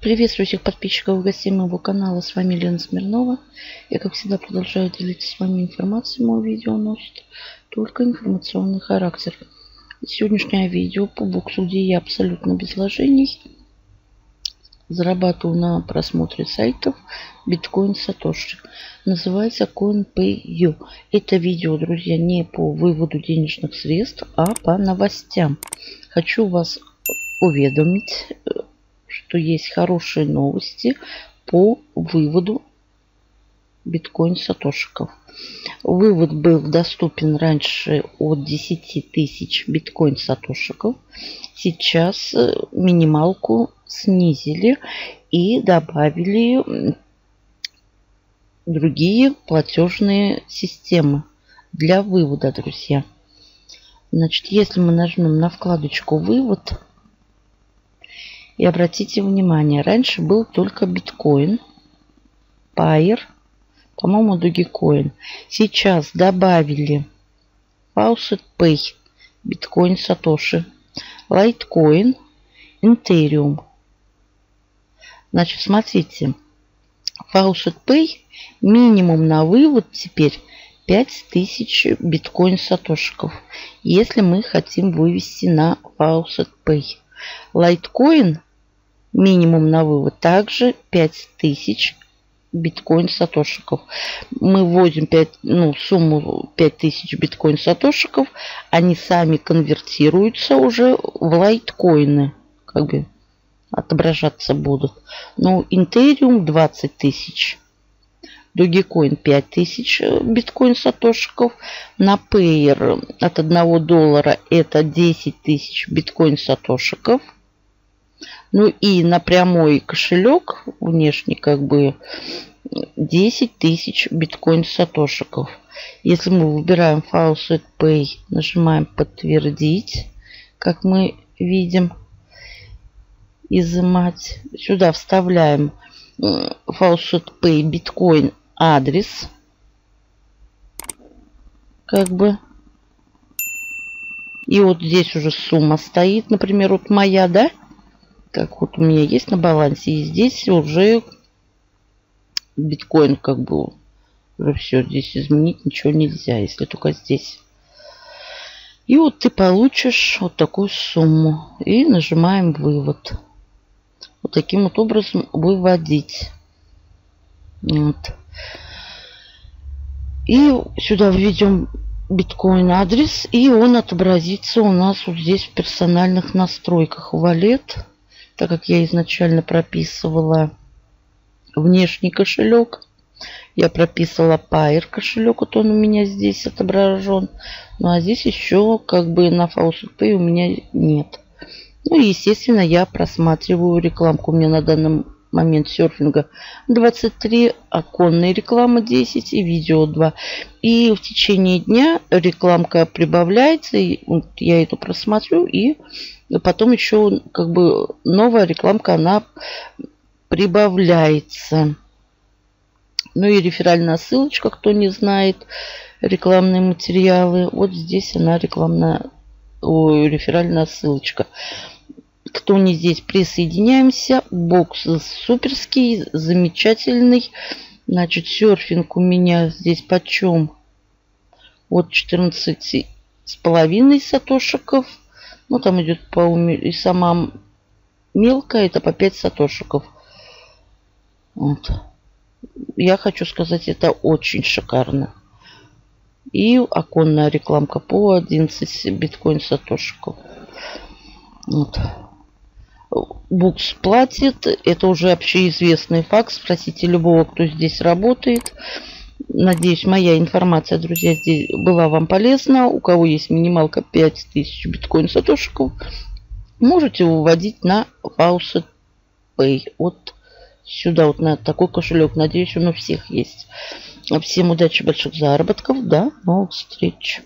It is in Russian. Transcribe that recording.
Приветствую всех подписчиков и гостей моего канала. С вами Лена Смирнова. Я, как всегда, продолжаю делиться с вами информацией. Мое видео носит только информационный характер. Сегодняшнее видео по буксу, где я абсолютно без вложений зарабатываю на просмотре сайтов биткоин сатоши. Называется CoinPayU. Это видео, друзья, не по выводу денежных средств, а по новостям. Хочу вас уведомить что есть хорошие новости по выводу биткоин сатошиков. Вывод был доступен раньше от 10 тысяч биткоин сатошиков. Сейчас э, минималку снизили и добавили другие платежные системы для вывода, друзья. Значит, если мы нажмем на вкладочку «Вывод», и обратите внимание, раньше был только биткоин, Pair, по-моему, Dogecoin. Сейчас добавили Faucet Pay, биткоин Сатоши, Litecoin, Ethereum. Значит, смотрите, Faucet Pay минимум на вывод теперь 5000 биткоин сатошиков, если мы хотим вывести на Faucet Pay. Litecoin минимум на вывод. Также 5000 биткоин сатошиков. Мы вводим 5, ну, сумму 5000 биткоин сатошиков. Они сами конвертируются уже в лайткоины. Как бы отображаться будут. Ну, Ethereum 20 тысяч. Dogecoin 5000 биткоин сатошиков. На Payer от 1 доллара это 10 тысяч биткоин сатошиков. Ну и на прямой кошелек внешний как бы 10 тысяч биткоин сатошиков. Если мы выбираем Faucet Pay, нажимаем подтвердить, как мы видим, изымать. Сюда вставляем Faucet Pay биткоин адрес. Как бы. И вот здесь уже сумма стоит, например, вот моя, да? Как вот у меня есть на балансе. И здесь уже биткоин как бы уже все. Здесь изменить ничего нельзя, если только здесь. И вот ты получишь вот такую сумму. И нажимаем вывод. Вот таким вот образом выводить. Вот. И сюда введем биткоин адрес. И он отобразится у нас вот здесь в персональных настройках. Валет так как я изначально прописывала внешний кошелек. Я прописывала Pair кошелек, вот он у меня здесь отображен. Ну а здесь еще как бы на Faucet у меня нет. Ну и естественно я просматриваю рекламку. У меня на данном момент серфинга 23, оконная реклама 10 и видео 2. И в течение дня рекламка прибавляется. И я эту просмотрю и потом еще как бы новая рекламка, она прибавляется. Ну и реферальная ссылочка, кто не знает, рекламные материалы. Вот здесь она рекламная, ой, реферальная ссылочка. Кто не здесь, присоединяемся. Бокс суперский, замечательный. Значит, серфинг у меня здесь почем? От 14 с половиной сатошиков ну, там идет по и сама мелкая, это по 5 сатошиков. Вот. Я хочу сказать, это очень шикарно. И оконная рекламка по 11 биткоин сатошиков. Вот. Букс платит. Это уже общеизвестный факт. Спросите любого, кто здесь работает. Надеюсь, моя информация, друзья, здесь была вам полезна. У кого есть минималка 5000 биткоин сатошиков, можете выводить на Faucet Pay. Вот сюда, вот на такой кошелек. Надеюсь, он у всех есть. Всем удачи, больших заработков. До новых встреч.